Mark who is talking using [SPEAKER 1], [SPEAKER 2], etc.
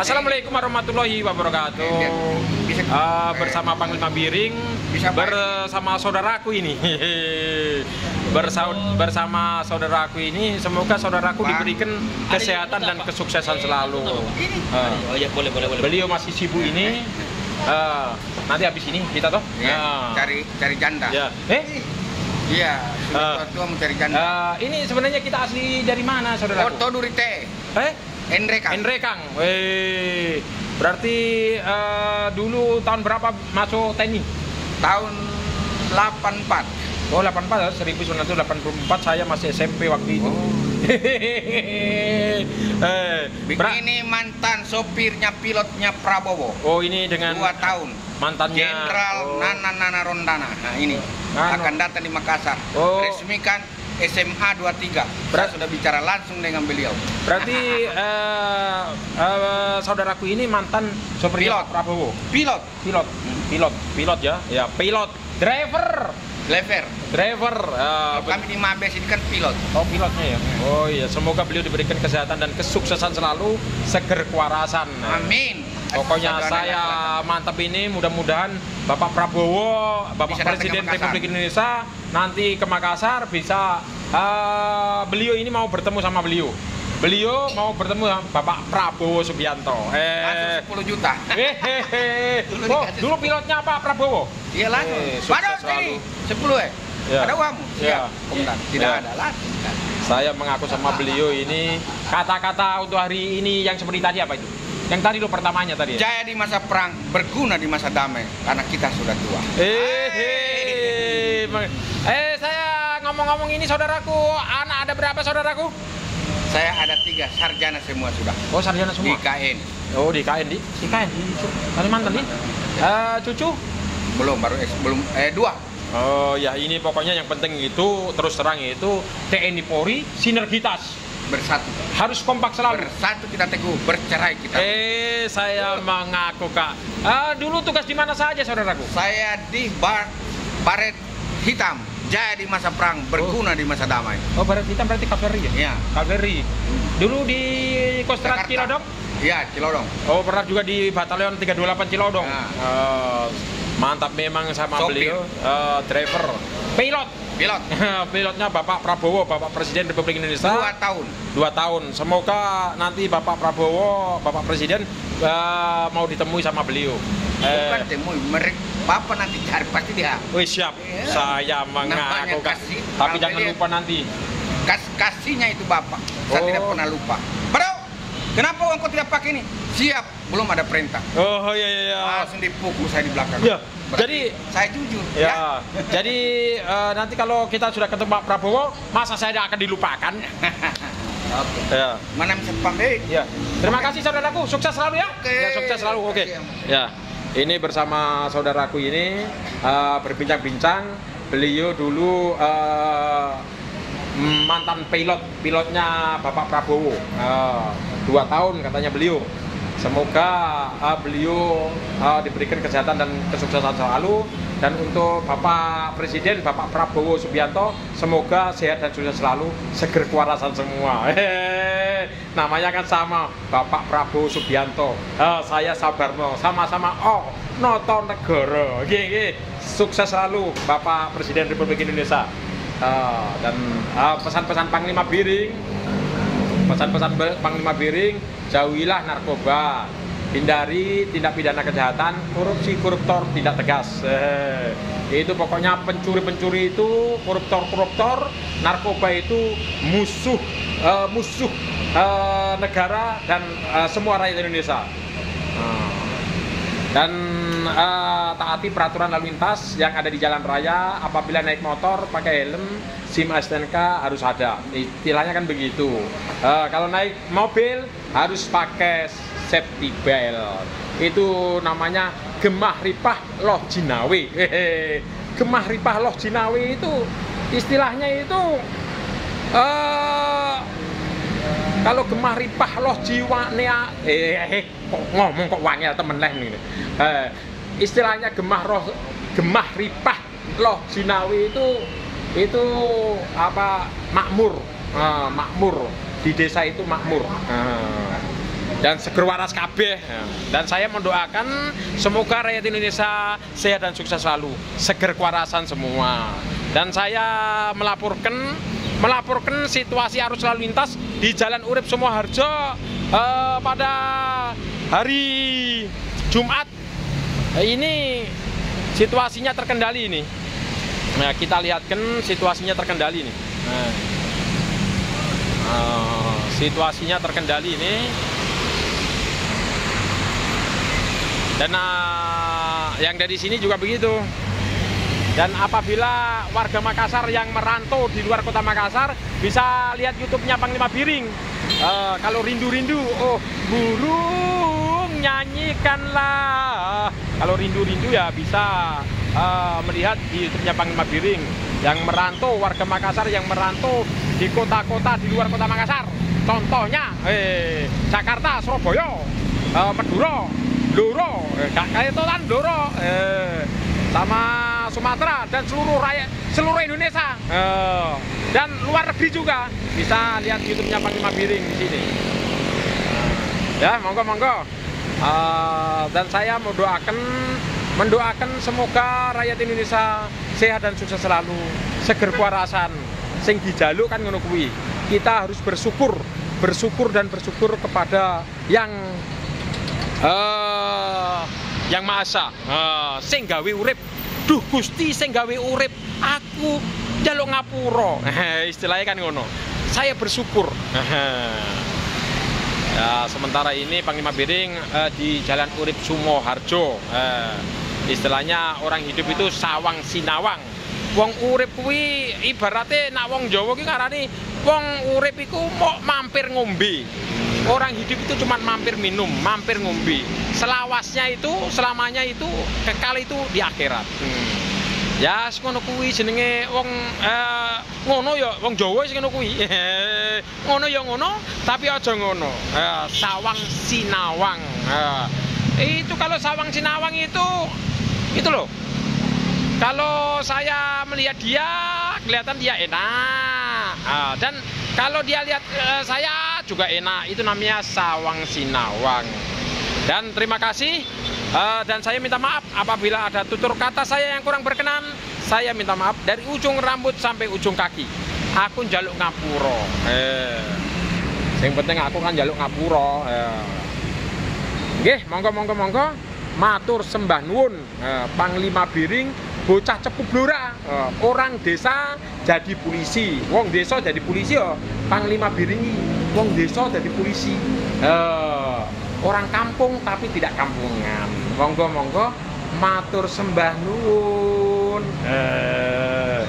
[SPEAKER 1] Assalamualaikum warahmatullahi wabarakatuh. Ah, bersama Panglima Biring, bersama saudaraku ini. Bersau- bersama saudaraku ini, semoga saudaraku diberikan kesehatan dan kesuksesan selalu.
[SPEAKER 2] Oh iya boleh boleh boleh.
[SPEAKER 1] beliau masih sibuk ini. ah, nanti habis ini kita toh. Ah.
[SPEAKER 3] cari cari janda.
[SPEAKER 1] Ya. Eh,
[SPEAKER 3] Iya, tua janda.
[SPEAKER 1] ini sebenarnya kita asli dari mana saudaraku?
[SPEAKER 3] Foto Durite,
[SPEAKER 1] Eh,
[SPEAKER 3] Endre kan.
[SPEAKER 1] Endre Kang. Weh. Berarti eh, dulu tahun berapa masuk TNI?
[SPEAKER 3] Tahun 84.
[SPEAKER 1] Oh, 84 1984 saya masih SMP waktu itu. eh, bra-
[SPEAKER 3] Ini mantan sopirnya pilotnya Prabowo.
[SPEAKER 1] oh, ini dengan
[SPEAKER 3] Dua tahun.
[SPEAKER 1] mantannya
[SPEAKER 3] Jenderal
[SPEAKER 1] oh.
[SPEAKER 3] Nana Nana Rondana. Nah ini
[SPEAKER 1] Nano.
[SPEAKER 3] akan datang di Makassar.
[SPEAKER 1] Oh.
[SPEAKER 3] Resmikan SMA 23.
[SPEAKER 1] Berat-
[SPEAKER 3] Saya sudah bicara langsung dengan beliau.
[SPEAKER 1] Berarti eh, eh, saudaraku ini mantan sopir
[SPEAKER 3] Pilot.
[SPEAKER 1] Prabowo.
[SPEAKER 3] Pilot,
[SPEAKER 1] Pilot, pilot, pilot ya, ya pilot, driver,
[SPEAKER 3] lever.
[SPEAKER 1] driver. eh,
[SPEAKER 3] Kalau kami di Mabes ini kan pilot.
[SPEAKER 1] Oh pilotnya ya. Oh iya, semoga beliau diberikan kesehatan dan kesuksesan selalu, seger kewarasan.
[SPEAKER 3] Amin.
[SPEAKER 1] Pokoknya saya mantap ini mudah-mudahan Bapak Prabowo, Bapak
[SPEAKER 3] Bisa
[SPEAKER 1] Presiden. Republik Indonesia nanti ke Makassar bisa eh, beliau ini mau bertemu sama beliau. Beliau mau bertemu sama Bapak Prabowo Subianto. Eh,
[SPEAKER 3] Langsung 10 juta.
[SPEAKER 1] hehehe.
[SPEAKER 3] Dulu
[SPEAKER 1] Oh, dulu pilotnya Pak Prabowo.
[SPEAKER 3] Iya langsung.
[SPEAKER 1] Eh, selalu.
[SPEAKER 3] sini 10 eh.
[SPEAKER 1] Ya.
[SPEAKER 3] Ada uangmu?
[SPEAKER 1] Ya.
[SPEAKER 3] Siap. Komandan. Tidak
[SPEAKER 1] Ya.
[SPEAKER 3] ada langsung. kan.
[SPEAKER 1] Saya mengaku sama beliau ini kata-kata untuk hari ini yang seperti tadi apa itu? Yang tadi lo pertamanya tadi ya?
[SPEAKER 3] Jaya di masa perang, berguna di masa damai karena kita sudah tua.
[SPEAKER 1] Eh, eh, saya ngomong-ngomong ini saudaraku, anak ada berapa saudaraku?
[SPEAKER 3] Saya ada tiga sarjana semua sudah
[SPEAKER 1] Oh sarjana
[SPEAKER 3] di
[SPEAKER 1] semua.
[SPEAKER 3] KN.
[SPEAKER 1] Oh di KN di, di KN di Kalimantan nih. Eh, cucu?
[SPEAKER 3] Belum baru belum eh dua.
[SPEAKER 1] Oh ya ini pokoknya yang penting itu terus terang itu TNI Polri sinergitas
[SPEAKER 3] Bersatu.
[SPEAKER 1] harus kompak selalu.
[SPEAKER 3] Bersatu kita teguh, bercerai kita.
[SPEAKER 1] Eh saya mengaku kak. Ah, dulu tugas di mana saja saudaraku?
[SPEAKER 3] Saya di bar baret hitam. Jaya di masa perang, berguna di masa damai.
[SPEAKER 1] Oh barat hitam berarti kaveri ya?
[SPEAKER 3] Iya.
[SPEAKER 1] Kaveri. Dulu di
[SPEAKER 3] Jakarta.
[SPEAKER 1] Cilodong?
[SPEAKER 3] Iya, Cilodong.
[SPEAKER 1] Oh pernah juga di Batalion 328 Cilodong.
[SPEAKER 3] Nah.
[SPEAKER 1] Eh, mantap memang sama
[SPEAKER 3] Sopir.
[SPEAKER 1] beliau. Eh, driver, pilot.
[SPEAKER 3] Pilot.
[SPEAKER 1] Pilotnya Bapak Prabowo, Bapak Presiden Republik Indonesia.
[SPEAKER 3] Dua tahun.
[SPEAKER 1] Dua tahun. Semoga nanti Bapak Prabowo, Bapak Presiden eh, mau ditemui sama beliau.
[SPEAKER 3] Bukan
[SPEAKER 1] Eh,
[SPEAKER 3] temui, mereka Bapak nanti cari pasti dia.
[SPEAKER 1] wih siap.
[SPEAKER 3] Iya.
[SPEAKER 1] Saya mengaku
[SPEAKER 3] kasih,
[SPEAKER 1] Tapi jangan lupa nanti.
[SPEAKER 3] Kas kasihnya itu bapak. Saya
[SPEAKER 1] Oh.
[SPEAKER 3] tidak pernah lupa. Bro, kenapa uang kau tidak pakai ini? Siap, belum ada perintah.
[SPEAKER 1] Oh iya iya. iya.
[SPEAKER 3] Langsung dipukul saya di belakang.
[SPEAKER 1] Ya,
[SPEAKER 3] Berarti
[SPEAKER 1] jadi-
[SPEAKER 3] saya jujur.
[SPEAKER 1] Ya, jadi eh, nanti kalau kita sudah ketemu Pak Prabowo, masa saya tidak akan dilupakan?
[SPEAKER 3] Oke.
[SPEAKER 1] Ya.
[SPEAKER 3] Mana bisa pamit?
[SPEAKER 1] Ya. Terima kasih saudaraku, sukses selalu ya.
[SPEAKER 3] Oke.
[SPEAKER 1] Ya, sukses selalu. Oke. Ya. Ini bersama saudaraku ini eh, berbincang-bincang. Beliau dulu eh, mantan pilot, pilotnya Bapak Prabowo. Eh, dua tahun katanya beliau. Semoga eh, beliau eh, diberikan kesehatan dan kesuksesan selalu. Dan untuk Bapak Presiden, Bapak Prabowo Subianto, semoga sehat dan sukses selalu, seger kewarasan semua. Hehehe. Namanya kan sama, Bapak Prabowo Subianto. Eh, saya Sabarno, sama-sama Oh, Noto Negoro. Nggih, nggih. Sukses selalu Bapak Presiden Republik Indonesia. Eh, dan pesan-pesan Panglima Biring Pesan-pesan Panglima Biring, jauhilah narkoba, hindari tindak pidana kejahatan, korupsi koruptor tidak tegas. Eh, itu pokoknya pencuri-pencuri itu, koruptor-koruptor, narkoba itu musuh eh, musuh eh, negara dan eh, semua rakyat Indonesia. Nah, dan eh, taati peraturan lalu lintas yang ada di jalan raya. Apabila naik motor pakai helm SIM STNK harus ada. Istilahnya kan begitu. Eh, kalau naik mobil harus pakai safety belt itu namanya gemah ripah loh jinawi. Hehe. gemah ripah loh jinawi itu istilahnya itu eh kalau gemah ripah loh jiwa nea eh, eh kok ngomong kok wangel temen leh nih eh, istilahnya gemah roh gemah ripah loh jinawi itu itu apa makmur. Ah, makmur. Di desa itu makmur. Ah. Dan seger waras kabeh. Dan saya mendoakan semoga rakyat Indonesia sehat dan sukses selalu. Seger kewarasan semua. Dan saya melaporkan melaporkan situasi arus lalu lintas di Jalan Urip Sumoharjo eh, pada hari Jumat. Ini situasinya terkendali ini. Nah, kita lihatkan situasinya terkendali ini. Nah, eh, situasinya terkendali ini dan uh, yang dari sini juga begitu. Dan apabila warga Makassar yang merantau di luar kota Makassar bisa lihat YouTube-nya Panglima Biring. Uh, kalau rindu-rindu oh burung nyanyikanlah. Kalau rindu-rindu ya bisa uh, melihat di YouTube-nya Panglima Biring. Yang merantau warga Makassar yang merantau di kota-kota di luar kota Makassar. Contohnya eh Jakarta Surabaya uh, Madura Loro, eh, kayak Tolan Loro, eh, sama Sumatera dan seluruh rakyat seluruh Indonesia eh, dan luar negeri juga bisa lihat YouTube-nya Panglima Biring di sini. Ya, monggo monggo. Uh, dan saya mendoakan mendoakan semoga rakyat Indonesia sehat dan sukses selalu, seger kuarasan, sing dijaluk kan ngono. Kita harus bersyukur, bersyukur dan bersyukur kepada yang uh, yang maha uh, sing gawe urip. Duh Gusti sing gawe urip. Aku jaluk ngapura. Istilahnya kan ngono. Saya bersyukur. Ya sementara ini Panglima Biring uh, di Jalan Urip Sumoharjo. Uh, istilahnya orang hidup itu sawang sinawang. Wong urip kuwi ibaratnya nak wong Jawa ki ngarani wong urip iku mau mampir ngombe orang hidup itu cuma mampir minum, mampir ngombe. Selawasnya itu, selamanya itu, kekal itu di akhirat. Hmm. Ya, ngono kuwi jenenge wong eh, ngono ya wong Jawa sing ngono kuwi. ngono ya ngono, tapi aja ngono. Eh, sawang sinawang. Eh, itu kalau sawang sinawang itu itu loh. Kalau saya melihat dia, kelihatan dia enak. Ah, dan kalau dia lihat eh, saya juga enak. Itu namanya sawang sinawang. Dan terima kasih uh, dan saya minta maaf apabila ada tutur kata saya yang kurang berkenan. Saya minta maaf dari ujung rambut sampai ujung kaki. Aku jaluk ngapuro. Eh. Yang penting aku kan jaluk ngapuro. Eh. Oke, monggo monggo monggo. Matur sembah nuwun eh, Panglima Biring bocah cepu blora eh, orang desa jadi polisi wong desa jadi polisi ya Panglima Biringi wong desa jadi polisi. Uh, orang kampung tapi tidak kampungan. Monggo monggo matur sembah nuwun. Uh,